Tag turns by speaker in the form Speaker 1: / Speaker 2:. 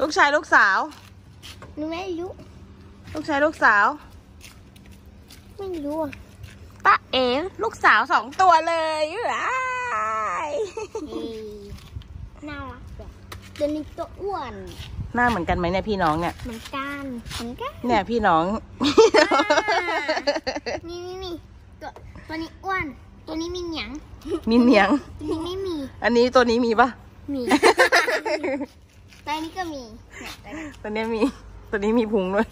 Speaker 1: ลูกชายลูกสาว
Speaker 2: หนูไม่รู้
Speaker 1: ลูกชายลูกสาว
Speaker 2: ไม่รู้อะ
Speaker 1: ตาเอ๋ลูกสาวสองตัวเลยว้าย
Speaker 2: เฮ้ยน่ารักแบบตัวนี้ตัวอ้วน
Speaker 1: หน้าเหมือนกันไหมเนี่ยพี่น้องเนี่ย
Speaker 2: เหมือนกันเหมือนกัน
Speaker 1: เนี่ยพี่น้อง
Speaker 2: นี่นี่นี่ตัวตัวนี้อ้วน ตัวนี้มีเหนียง
Speaker 1: มีเหนียง
Speaker 2: ตัวนี้ไม่มี
Speaker 1: อันนี้ตัวนี้มีปะ
Speaker 2: มี ตัวนี้ก็มีเนี่ยตัวนี้
Speaker 1: ตัวนี้มี ตัวนี้มีพุงด้วย